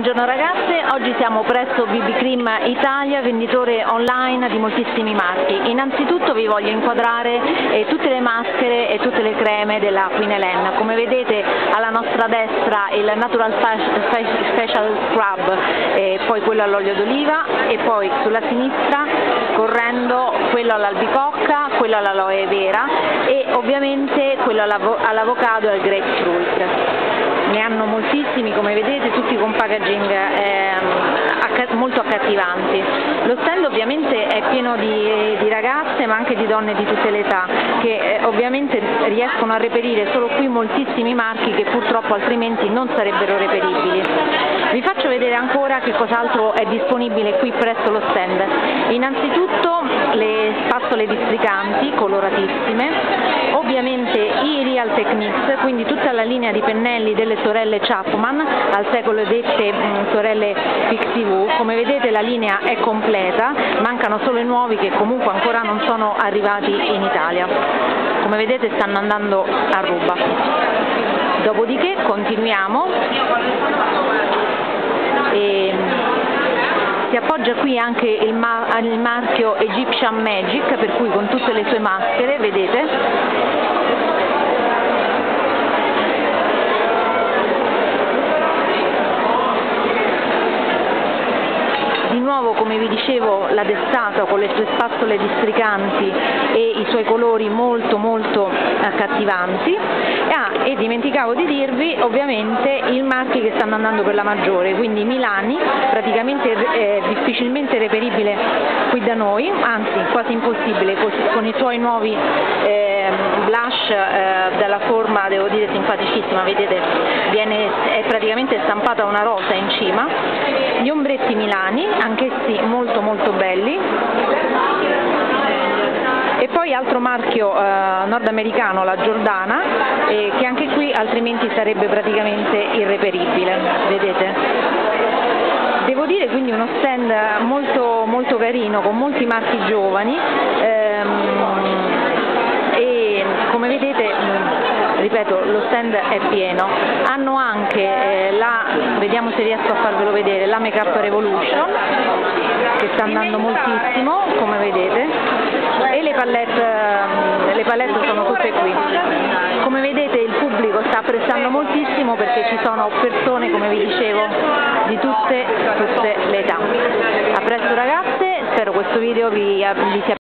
Buongiorno ragazze, oggi siamo presso BB Cream Italia, venditore online di moltissimi marchi. Innanzitutto vi voglio inquadrare eh, tutte le maschere e tutte le creme della Queen Helen. Come vedete alla nostra destra il Natural Special Scrub, eh, poi quello all'olio d'oliva e poi sulla sinistra correndo quello all'albicocca, quello all'aloe vera e ovviamente quello all'avocado e al grapefruit ne hanno moltissimi come vedete tutti con packaging eh, molto accattivanti. Lo stand ovviamente è pieno di, di, ragazze ma anche di donne di tutte le età che eh, ovviamente riescono a reperire solo qui moltissimi marchi che purtroppo altrimenti non sarebbero reperibili. Vi faccio vedere ancora che cos'altro è disponibile qui presso lo stand. Innanzitutto le spazzole districanti coloratissime, ovviamente i Real Techniques, quindi tutta la linea di pennelli delle sorelle Chapman, al secolo dette mh, sorelle Pixie Woo. Come vedete la linea è completa, mancano solo i nuovi che comunque ancora non sono arrivati in Italia. Come vedete stanno andando a ruba. Dopodiché continuiamo e si appoggia qui anche il, ma il marchio Egyptian Magic, per cui con tutte le sue maschere, vedete? nuovo come vi dicevo la destata con le sue spazzole districanti e i suoi colori molto molto accattivanti. Ah, e dimenticavo di dirvi ovviamente i marchi che stanno andando per la maggiore quindi Milani praticamente eh, difficilmente reperibile qui da noi anzi quasi impossibile con i suoi nuovi eh, blush eh, dalla forma devo dire simpaticissima. Vedete viene, è praticamente stampata una rosa in cima. Gli ombretti Milani anche anch'essi molto molto belli e poi altro marchio eh, nordamericano, la Giordana, eh, che anche qui altrimenti sarebbe praticamente irreperibile, vedete? Devo dire quindi uno stand molto, molto carino, con molti marchi giovani ehm, e come vedete ripeto lo stand è pieno, hanno anche eh, la, vediamo se riesco a farvelo vedere, la Make Up Revolution che sta andando moltissimo come vedete palette, ehm, le palette sono tutte qui. Come vedete il pubblico sta apprezzando moltissimo perché ci sono persone come vi dicevo di tutte, tutte le età. A presto ragazze, spero questo video vi, vi sia